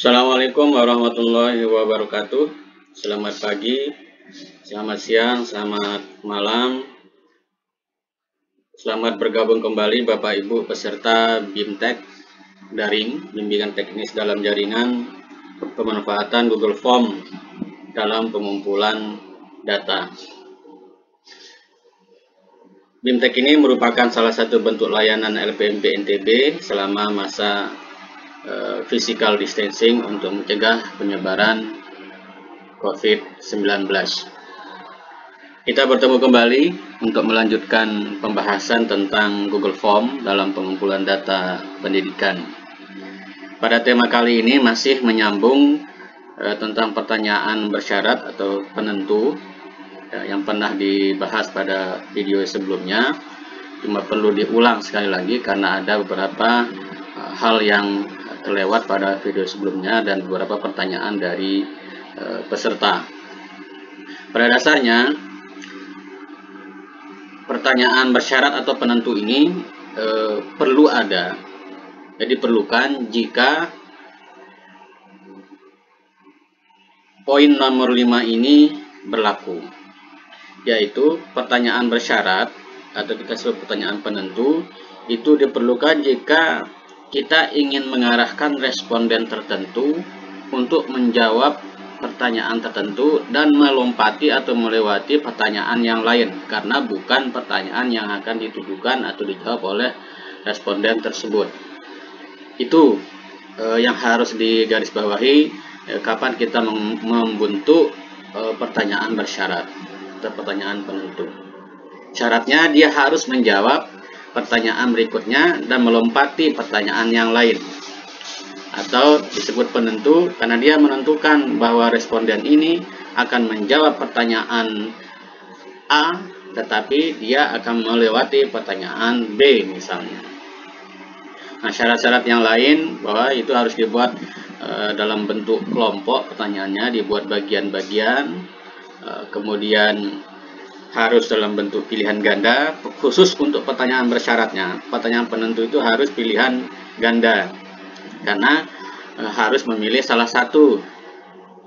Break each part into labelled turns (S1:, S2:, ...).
S1: Assalamualaikum warahmatullahi wabarakatuh. Selamat pagi, selamat siang, selamat malam. Selamat bergabung kembali Bapak Ibu peserta BIMTEK daring, bimbingan teknis dalam jaringan pemanfaatan Google Form dalam pengumpulan data. BIMTEK ini merupakan salah satu bentuk layanan LPMP NTB selama masa uh, physical distancing untuk mencegah penyebaran COVID-19. Kita bertemu kembali untuk melanjutkan pembahasan tentang Google Form dalam pengumpulan data pendidikan. Pada tema kali ini masih menyambung uh, tentang pertanyaan bersyarat atau penentu uh, yang pernah dibahas pada video sebelumnya. Cuma perlu diulang sekali lagi karena ada beberapa uh, hal yang terlewat pada video sebelumnya dan beberapa pertanyaan dari uh, peserta. Pada dasarnya, pertanyaan bersyarat atau penentu ini uh, perlu ada. Jadi perlukan jika poin nomor 5 ini berlaku, yaitu pertanyaan bersyarat atau kita pertanyaan penentu itu diperlukan jika kita ingin mengarahkan responden tertentu untuk menjawab pertanyaan tertentu dan melompati atau melewati pertanyaan yang lain karena bukan pertanyaan yang akan ditujukan atau dijawab oleh responden tersebut. Itu eh, yang harus digarisbawahi eh, kapan kita membentuk eh, pertanyaan bersyarat atau pertanyaan penentu. Syaratnya dia harus menjawab pertanyaan berikutnya dan melompati pertanyaan yang lain. Atau disebut penentu karena dia menentukan bahwa responden ini akan menjawab pertanyaan A tetapi dia akan melewati pertanyaan B misalnya. Nah syarat-syarat yang lain bahwa itu harus dibuat e, dalam bentuk kelompok. Pertanyaannya dibuat bagian-bagian e, kemudian harus dalam bentuk pilihan ganda khusus untuk pertanyaan bersyaratnya. Pertanyaan penentu itu harus pilihan ganda karena e, harus memilih salah satu.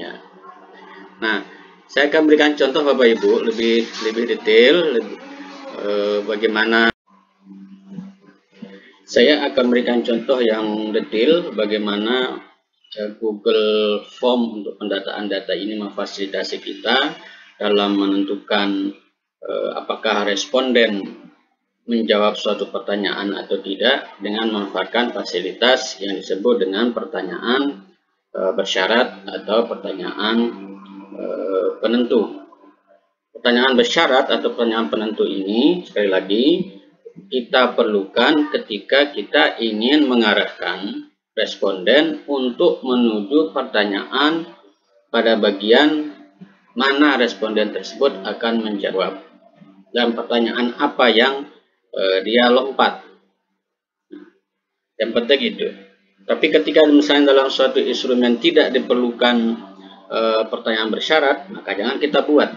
S1: Ya. Nah saya akan berikan contoh Bapak Ibu lebih lebih detail lebih, e, bagaimana. Saya akan berikan contoh yang detail bagaimana e, Google Form untuk pendataan data ini memfasilitasi kita dalam menentukan apakah responden menjawab suatu pertanyaan atau tidak dengan memanfaatkan fasilitas yang disebut dengan pertanyaan e, bersyarat atau pertanyaan e, penentu. Pertanyaan bersyarat atau pertanyaan penentu ini sekali lagi kita perlukan ketika kita ingin mengarahkan responden untuk menuju pertanyaan pada bagian mana responden tersebut akan menjawab dan pertanyaan apa yang uh, dia lompat. Yang penting itu. Tapi ketika misalnya dalam suatu instrumen tidak diperlukan uh, pertanyaan bersyarat, maka jangan kita buat.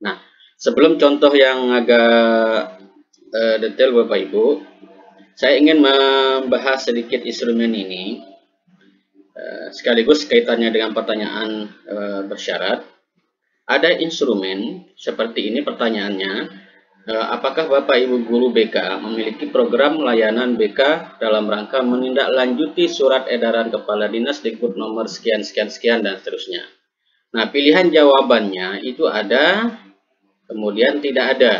S1: Nah, sebelum contoh yang agak uh, detail Bapak Ibu, saya ingin membahas sedikit instrumen ini sekaligus kaitannya dengan pertanyaan bersyarat ada instrumen seperti ini pertanyaannya, eh, apakah Bapak Ibu Guru BK memiliki program layanan BK dalam rangka menindaklanjuti surat edaran Kepala Dinas Dikbud nomor sekian sekian sekian dan seterusnya. Nah, pilihan jawabannya itu ada, kemudian tidak ada.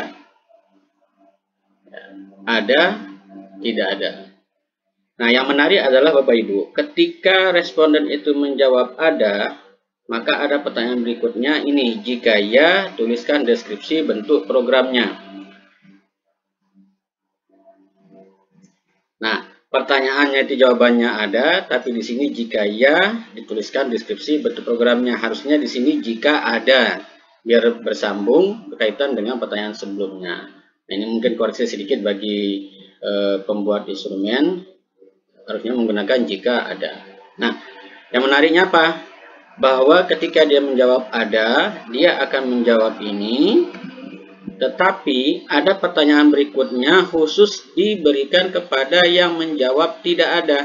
S1: Ada, tidak ada. Nah, yang menarik adalah Bapak Ibu, ketika responden itu menjawab ada, maka ada pertanyaan berikutnya ini, jika ya, tuliskan deskripsi bentuk programnya. Nah, pertanyaannya itu jawabannya ada, tapi di sini jika ya, dituliskan deskripsi bentuk programnya. Harusnya di sini jika ada, biar bersambung berkaitan dengan pertanyaan sebelumnya. Nah, ini mungkin koreksi sedikit bagi e, pembuat instrumen, harusnya menggunakan jika ada. Nah, yang menariknya apa? Bahwa ketika dia menjawab ada, dia akan menjawab ini, tetapi ada pertanyaan berikutnya khusus diberikan kepada yang menjawab tidak ada.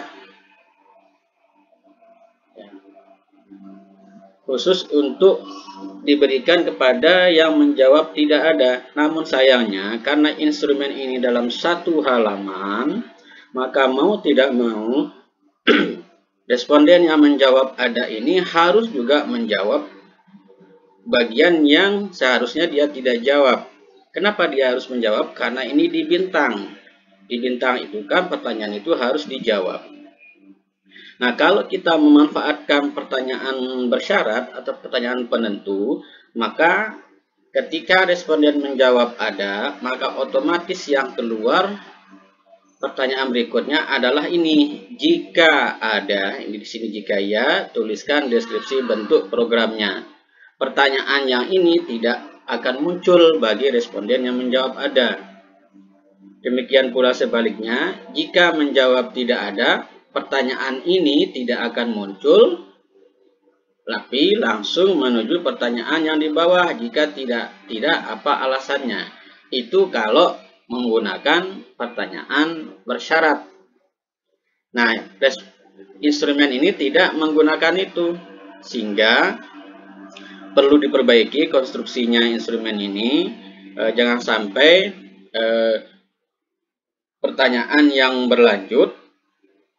S1: khusus untuk diberikan kepada yang menjawab tidak ada. Namun sayangnya karena instrumen ini dalam satu halaman, maka mau tidak mau responden yang menjawab ada ini harus juga menjawab bagian yang seharusnya dia tidak jawab. Kenapa dia harus menjawab? Karena ini di bintang. Di bintang itu kan pertanyaan itu harus dijawab. Nah, kalau kita memanfaatkan pertanyaan bersyarat atau pertanyaan penentu, maka ketika responden menjawab ada, maka otomatis yang keluar pertanyaan berikutnya adalah ini. Jika ada, ini di sini jika ya, tuliskan deskripsi bentuk programnya. Pertanyaan yang ini tidak akan muncul bagi responden yang menjawab ada. Demikian pula sebaliknya, jika menjawab tidak ada, pertanyaan ini tidak akan muncul, tapi langsung menuju pertanyaan yang di bawah jika tidak tidak apa alasannya. Itu kalau menggunakan pertanyaan bersyarat. Nah, instrumen ini tidak menggunakan itu, sehingga perlu diperbaiki konstruksinya instrumen ini. Eh, jangan sampai eh, pertanyaan yang berlanjut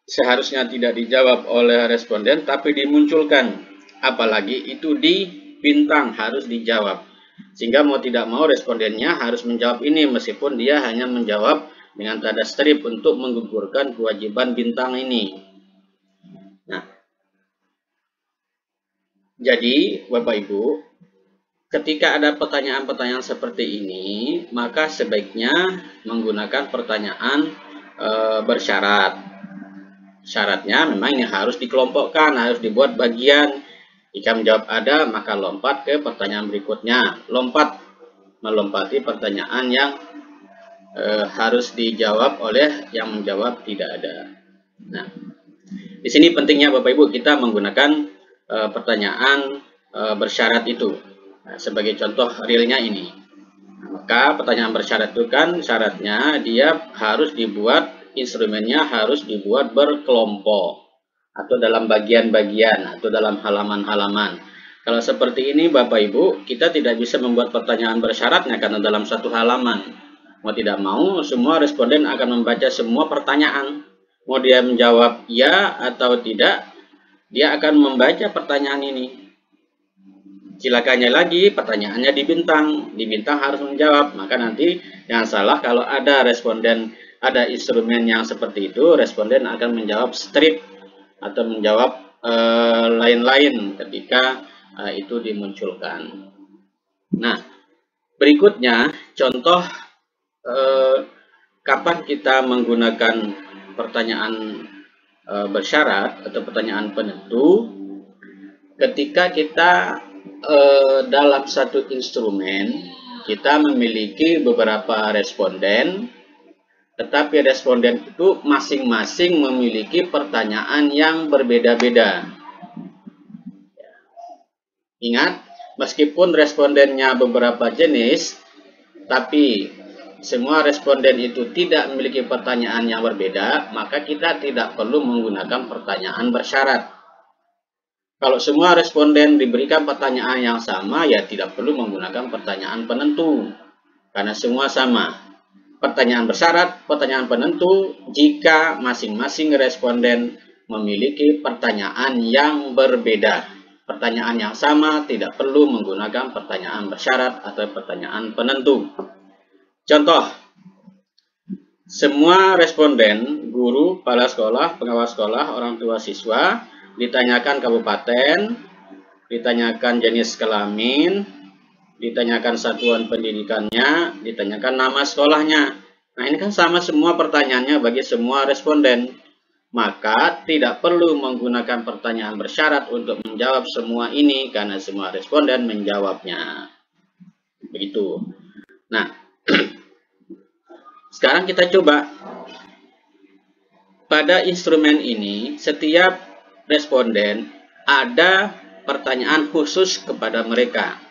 S1: seharusnya tidak dijawab oleh responden tapi dimunculkan apalagi itu di bintang harus dijawab sehingga mau tidak mau respondennya harus menjawab ini meskipun dia hanya menjawab dengan tanda strip untuk menggugurkan kewajiban bintang ini nah jadi Bapak Ibu ketika ada pertanyaan-pertanyaan seperti ini maka sebaiknya menggunakan pertanyaan e, bersyarat Syaratnya memang ini harus dikelompokkan, harus dibuat bagian. Jika menjawab ada, maka lompat ke pertanyaan berikutnya. Lompat melompati pertanyaan yang e, harus dijawab oleh yang menjawab tidak ada. Nah, di sini pentingnya Bapak Ibu kita menggunakan e, pertanyaan e, bersyarat itu. Nah, sebagai contoh realnya ini. maka pertanyaan bersyarat itu kan syaratnya dia harus dibuat instrumennya harus dibuat berkelompok atau dalam bagian-bagian atau dalam halaman-halaman. Kalau seperti ini Bapak Ibu, kita tidak bisa membuat pertanyaan bersyaratnya karena dalam satu halaman. Mau tidak mau, semua responden akan membaca semua pertanyaan. Mau dia menjawab ya atau tidak, dia akan membaca pertanyaan ini. Silakannya lagi, pertanyaannya di bintang. Di bintang harus menjawab. Maka nanti jangan salah kalau ada responden ada instrumen yang seperti itu, responden akan menjawab strip atau menjawab eh, lain-lain ketika uh, itu dimunculkan. Nah, berikutnya contoh uh, kapan kita menggunakan pertanyaan bersyarat atau pertanyaan penentu ketika kita dalam satu instrumen kita memiliki beberapa responden tetapi responden itu masing-masing memiliki pertanyaan yang berbeda-beda. Ingat, meskipun respondennya beberapa jenis, tapi semua responden itu tidak memiliki pertanyaan yang berbeda, maka kita tidak perlu menggunakan pertanyaan bersyarat. Kalau semua responden diberikan pertanyaan yang sama, ya tidak perlu menggunakan pertanyaan penentu, karena semua sama pertanyaan bersyarat, pertanyaan penentu jika masing-masing responden memiliki pertanyaan yang berbeda. Pertanyaan yang sama tidak perlu menggunakan pertanyaan bersyarat atau pertanyaan penentu. Contoh, semua responden, guru, kepala sekolah, pengawas sekolah, orang tua siswa, ditanyakan kabupaten, ditanyakan jenis kelamin, ditanyakan satuan pendidikannya, ditanyakan nama sekolahnya. Nah ini kan sama semua pertanyaannya bagi semua responden. Maka tidak perlu menggunakan pertanyaan bersyarat untuk menjawab semua ini karena semua responden menjawabnya. Begitu. Nah, sekarang kita coba. Pada instrumen ini, setiap responden ada pertanyaan khusus kepada mereka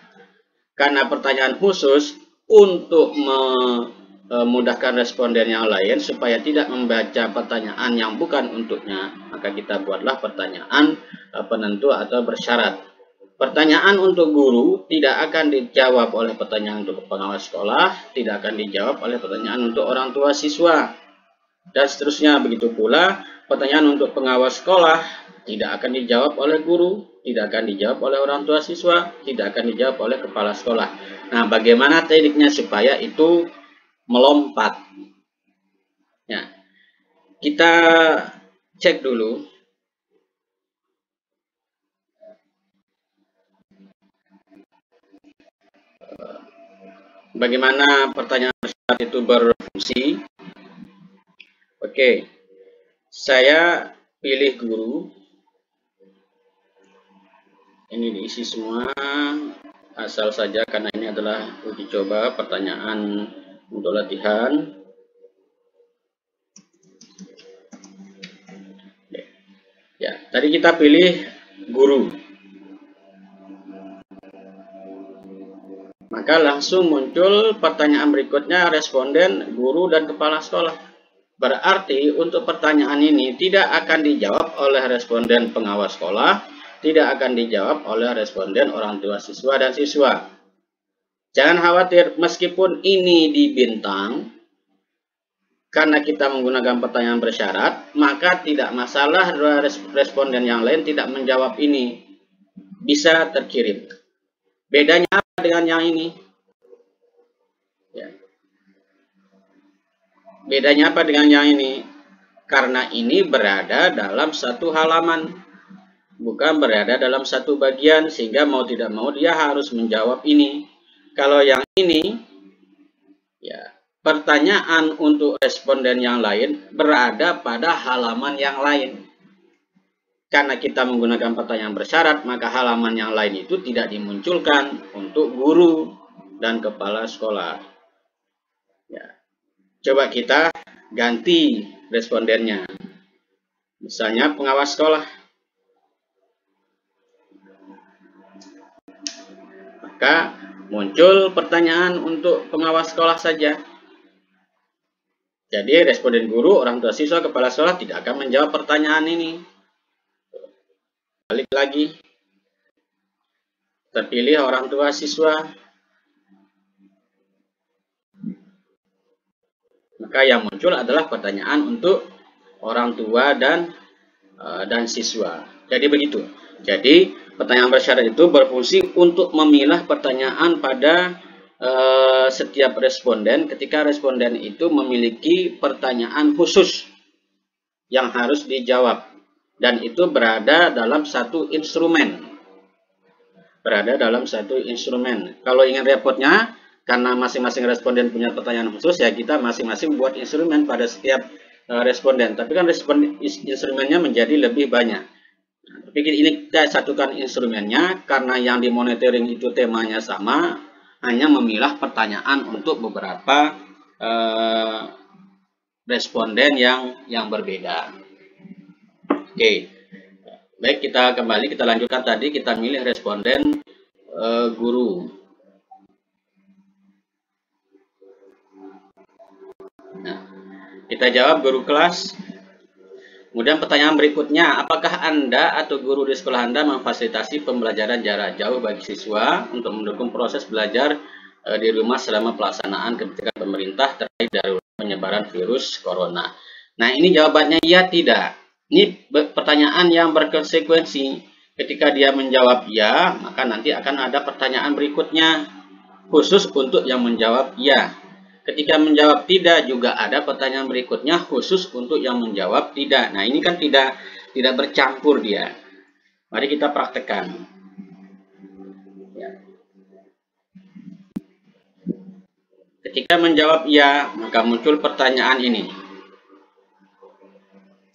S1: karena pertanyaan khusus untuk memudahkan responden yang lain supaya tidak membaca pertanyaan yang bukan untuknya, maka kita buatlah pertanyaan e, penentu atau bersyarat. Pertanyaan untuk guru tidak akan dijawab oleh pertanyaan untuk pengawas sekolah, tidak akan dijawab oleh pertanyaan untuk orang tua siswa. Dan seterusnya begitu pula, pertanyaan untuk pengawas sekolah tidak akan dijawab oleh guru, tidak akan dijawab oleh orang tua siswa, tidak akan dijawab oleh kepala sekolah. Nah, bagaimana tekniknya supaya itu melompat? Ya. Kita cek dulu bagaimana pertanyaan itu berfungsi. Oke, saya pilih guru. Ini diisi semua asal saja karena ini adalah uji coba pertanyaan untuk latihan. Ya, tadi kita pilih guru. Maka langsung muncul pertanyaan berikutnya responden guru dan kepala sekolah. Berarti untuk pertanyaan ini tidak akan dijawab oleh responden pengawas sekolah, tidak akan dijawab oleh responden orang tua siswa dan siswa. Jangan khawatir, meskipun ini di bintang, karena kita menggunakan pertanyaan bersyarat, maka tidak masalah responden yang lain tidak menjawab ini. Bisa terkirim. Bedanya apa dengan yang ini? Ya. Bedanya apa dengan yang ini? Karena ini berada dalam satu halaman, bukan berada dalam satu bagian, sehingga mau tidak mau dia harus menjawab ini. Kalau yang ini, ya pertanyaan untuk responden yang lain berada pada halaman yang lain. Karena kita menggunakan pertanyaan bersyarat, maka halaman yang lain itu tidak dimunculkan untuk guru dan kepala sekolah. Ya. Coba kita ganti respondennya. Misalnya pengawas sekolah. Maka muncul pertanyaan untuk pengawas sekolah saja. Jadi responden guru, orang tua siswa, kepala sekolah tidak akan menjawab pertanyaan ini. Balik lagi. Terpilih orang tua siswa. Maka yang muncul adalah pertanyaan untuk orang tua dan uh, dan siswa. Jadi begitu. Jadi pertanyaan bersyarat itu berfungsi untuk memilah pertanyaan pada uh, setiap responden ketika responden itu memiliki pertanyaan khusus yang harus dijawab dan itu berada dalam satu instrumen. Berada dalam satu instrumen. Kalau ingin repotnya, karena masing-masing responden punya pertanyaan khusus, ya kita masing-masing buat instrumen pada setiap uh, responden. Tapi kan responden instrumennya menjadi lebih banyak. Tapi ini kita satukan instrumennya, karena yang dimonitoring itu temanya sama, hanya memilah pertanyaan untuk beberapa uh, responden yang yang berbeda. Oke. Baik, kita kembali kita lanjutkan tadi kita milih responden uh, guru. Nah, kita jawab guru kelas. Kemudian pertanyaan berikutnya, apakah Anda atau guru di sekolah Anda memfasilitasi pembelajaran jarak jauh bagi siswa untuk mendukung proses belajar uh, di rumah selama pelaksanaan kebijakan pemerintah terkait dari penyebaran virus corona? Nah, ini jawabannya ya tidak. Ini pertanyaan yang berkonsekuensi. Ketika dia menjawab ya, maka nanti akan ada pertanyaan berikutnya khusus untuk yang menjawab ya. Ketika menjawab tidak juga ada pertanyaan berikutnya khusus untuk yang menjawab tidak. Nah, ini kan tidak tidak bercampur dia. Mari kita praktekkan. Ya. Ketika menjawab ya, maka muncul pertanyaan ini.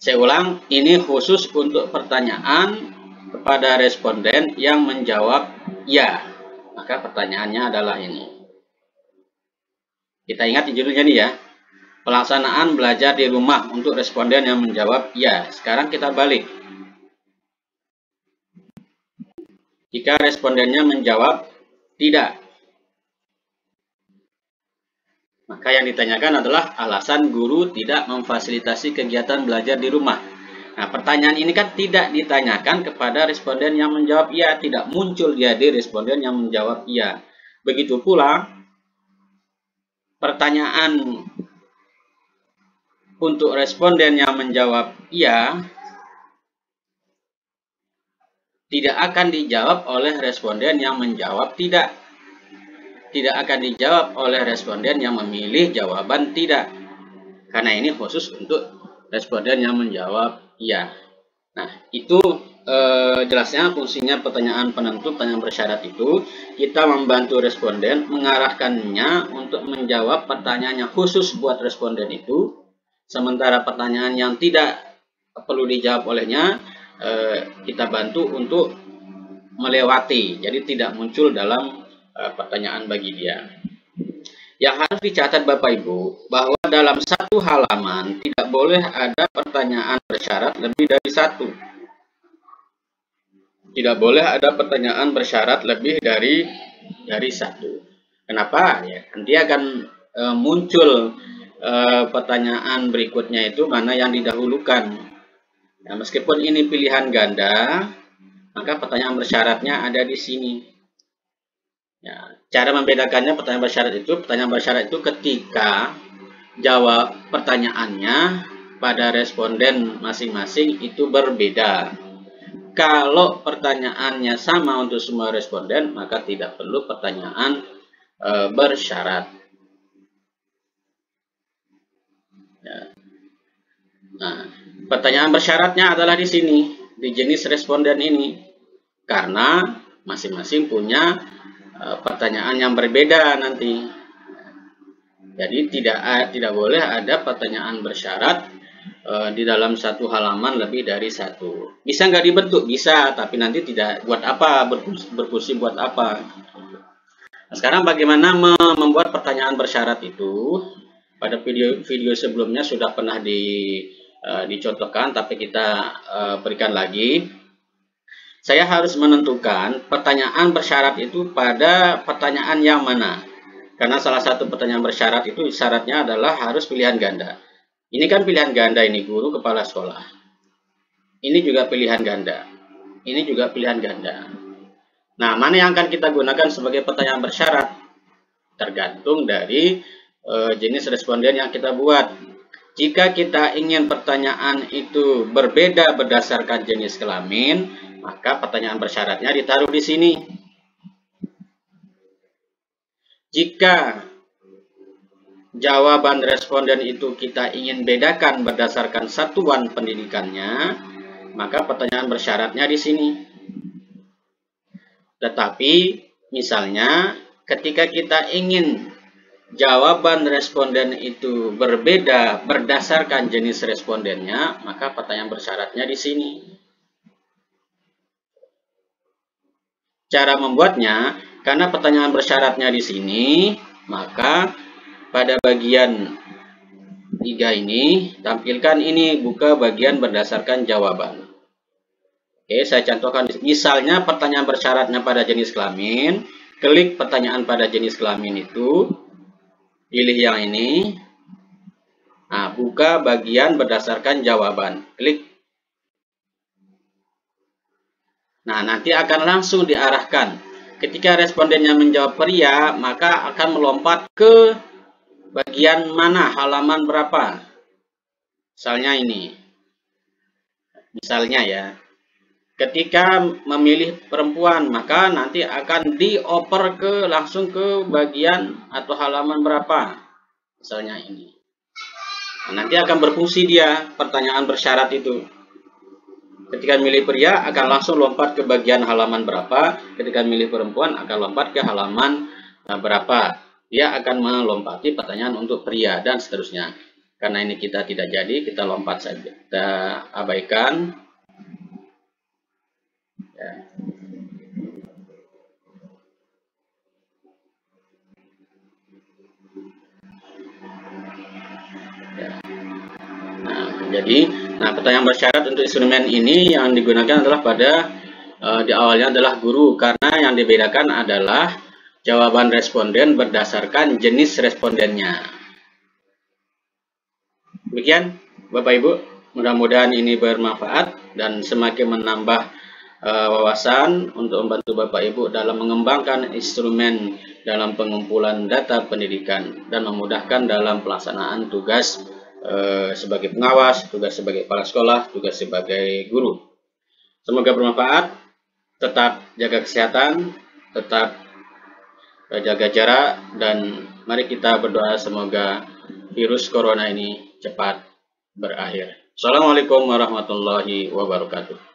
S1: Saya ulang, ini khusus untuk pertanyaan kepada responden yang menjawab ya. Maka pertanyaannya adalah ini. Kita ingat judulnya nih ya. Pelaksanaan belajar di rumah untuk responden yang menjawab ya. Sekarang kita balik. Jika respondennya menjawab tidak, maka yang ditanyakan adalah alasan guru tidak memfasilitasi kegiatan belajar di rumah. Nah, pertanyaan ini kan tidak ditanyakan kepada responden yang menjawab iya, tidak muncul dia di responden yang menjawab iya. Begitu pula pertanyaan untuk responden yang menjawab iya tidak akan dijawab oleh responden yang menjawab tidak. Tidak akan dijawab oleh responden yang memilih jawaban tidak. Karena ini khusus untuk responden yang menjawab iya. Nah, itu eh, jelasnya fungsinya pertanyaan penentu, pertanyaan bersyarat itu kita membantu responden mengarahkannya untuk menjawab pertanyaan yang khusus buat responden itu. Sementara pertanyaan yang tidak perlu dijawab olehnya eh, kita bantu untuk melewati, jadi tidak muncul dalam eh, pertanyaan bagi dia. Yang harus dicatat Bapak Ibu, bahwa dalam satu halaman tidak boleh ada pertanyaan bersyarat lebih dari satu. Tidak boleh ada pertanyaan bersyarat lebih dari dari satu. Kenapa? Ya, nanti akan e, muncul e, pertanyaan berikutnya itu mana yang didahulukan. Nah, meskipun ini pilihan ganda, maka pertanyaan bersyaratnya ada di sini. Ya, cara membedakannya pertanyaan bersyarat itu, pertanyaan bersyarat itu ketika jawab pertanyaannya pada responden masing-masing itu berbeda. Kalau pertanyaannya sama untuk semua responden, maka tidak perlu pertanyaan e, bersyarat. Ya. Nah, pertanyaan bersyaratnya adalah di sini, di jenis responden ini. Karena masing-masing punya Eh, pertanyaan yang berbeda nanti. Jadi tidak tidak boleh ada pertanyaan bersyarat uh, di dalam satu halaman lebih dari satu. Bisa nggak dibentuk? Bisa, tapi nanti tidak buat apa berfungsi, berfungsi buat apa. Nah, sekarang bagaimana membuat pertanyaan bersyarat itu? Pada video video sebelumnya sudah pernah di, uh, dicontohkan, tapi kita uh, berikan lagi saya harus menentukan pertanyaan bersyarat itu pada pertanyaan yang mana. Karena salah satu pertanyaan bersyarat itu syaratnya adalah harus pilihan ganda. Ini kan pilihan ganda ini guru kepala sekolah. Ini juga pilihan ganda. Ini juga pilihan ganda. Nah, mana yang akan kita gunakan sebagai pertanyaan bersyarat? Tergantung dari e, jenis responden yang kita buat. Jika kita ingin pertanyaan itu berbeda berdasarkan jenis kelamin, maka pertanyaan bersyaratnya ditaruh di sini. Jika jawaban responden itu kita ingin bedakan berdasarkan satuan pendidikannya, maka pertanyaan bersyaratnya di sini. Tetapi misalnya ketika kita ingin jawaban responden itu berbeda berdasarkan jenis respondennya, maka pertanyaan bersyaratnya di sini. Cara membuatnya, karena pertanyaan bersyaratnya di sini, maka pada bagian tiga ini, tampilkan ini buka bagian berdasarkan jawaban. Oke, saya contohkan. Misalnya pertanyaan bersyaratnya pada jenis kelamin, klik pertanyaan pada jenis kelamin itu, pilih yang ini. Nah, buka bagian berdasarkan jawaban. Klik Nah, nanti akan langsung diarahkan. Ketika respondennya menjawab pria, maka akan melompat ke bagian mana, halaman berapa. Misalnya ini. Misalnya ya. Ketika memilih perempuan, maka nanti akan dioper ke langsung ke bagian atau halaman berapa. Misalnya ini. Nah, nanti akan berfungsi dia pertanyaan bersyarat itu. Ketika milih pria akan langsung lompat ke bagian halaman berapa. Ketika milih perempuan akan lompat ke halaman eh, berapa. Dia akan melompati pertanyaan untuk pria dan seterusnya. Karena ini kita tidak jadi, kita lompat saja. Kita abaikan. Ya. Ya. Nah, jadi Nah, pertanyaan bersyarat untuk instrumen ini yang digunakan adalah pada uh, di awalnya adalah guru karena yang dibedakan adalah jawaban responden berdasarkan jenis respondennya. Demikian, Bapak Ibu. Mudah-mudahan ini bermanfaat dan semakin menambah uh, wawasan untuk membantu Bapak Ibu dalam mengembangkan instrumen dalam pengumpulan data pendidikan dan memudahkan dalam pelaksanaan tugas uh, sebagai pengawas, tugas sebagai kepala sekolah, tugas sebagai guru. Semoga bermanfaat. Tetap jaga kesehatan, tetap jaga jarak dan mari kita berdoa semoga virus corona ini cepat berakhir. Assalamualaikum warahmatullahi wabarakatuh.